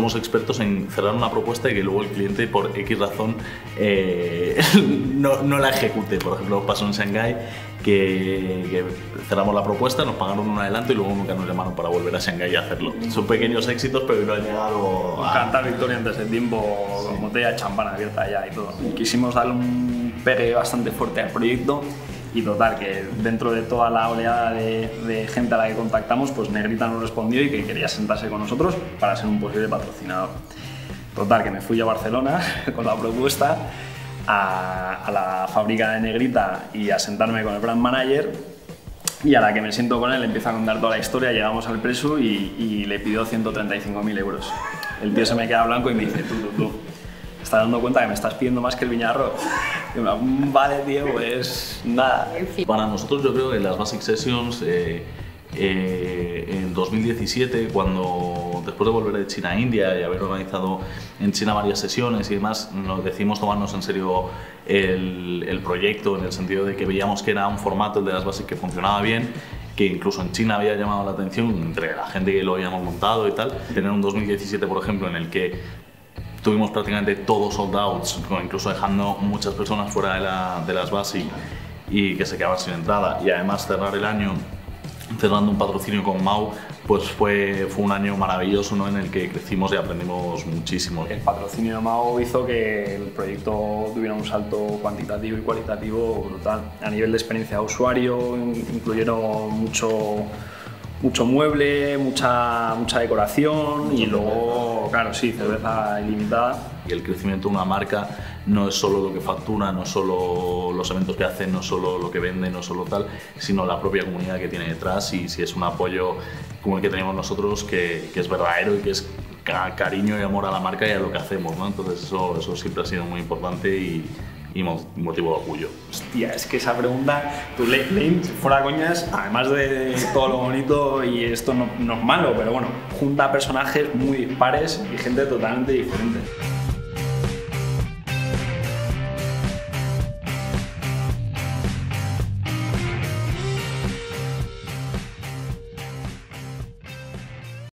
somos expertos en cerrar una propuesta y que luego el cliente por X razón eh, no, no, la ejecute. Por ejemplo, pasó en Shanghai que, cerramos la propuesta, nos pagaron un adelanto y luego nunca nos llamaron para volver a Shanghai a hacerlo. Son pequeños éxitos, pero no ha llegado a... Cantar victoria antes de tiempo, con botella de champán abierta ya y todo. Quisimos darle un pegue bastante fuerte al proyecto y total, que dentro de toda la oleada de, gente a la que contactamos, pues Negrita nos respondió y que quería sentarse con nosotros para ser un posible patrocinador. Total, que me fui a Barcelona con la propuesta a, la fábrica de Negrita y a sentarme con el brand manager y a la que me siento con él empieza a contar toda la historia, llegamos al preso y, y le pidió 135.000 euros. El tío se me queda blanco y me dice, tú, tú, tú, estás dando cuenta que me estás pidiendo más que el Viñarro. vale, tío, pues nada. Para nosotros yo creo que las Basic Sessions eh, eh, en 2017, cuando después de volver de China a India y haber organizado en China varias sesiones y demás, nos decidimos tomarnos en serio el, el proyecto en el sentido de que veíamos que era un formato, el de las Basic, que funcionaba bien que incluso en China había llamado la atención entre la gente que lo habíamos montado y tal. Tener un 2017, por ejemplo, en el que tuvimos prácticamente todos sold outs, incluso dejando muchas personas fuera de, la, de las bases y que se quedaban sin entrada. Y además cerrar el año cerrando un patrocinio con Mau, pues fue, fue un año maravilloso ¿no? en el que crecimos y aprendimos muchísimo. El patrocinio de Mau hizo que el proyecto tuviera un salto cuantitativo y cualitativo brutal. A nivel de experiencia de usuario, incluyeron mucho mucho mueble, mucha, mucha decoración y luego, claro, sí, cerveza ilimitada. Y el crecimiento de una marca no es solo lo que factura, no solo los eventos que hacen, no solo lo que vende, no solo tal, sino la propia comunidad que tiene detrás y si es un apoyo como el que tenemos nosotros, que, que es verdadero y que es cariño y amor a la marca y a lo que hacemos, ¿no? Entonces eso, eso siempre ha sido muy importante y, y motivo de orgullo. Hostia, es que esa pregunta, tu lane, fuera coñas, además de todo lo bonito y esto no, no es malo, pero bueno, junta personajes muy dispares y gente totalmente diferente.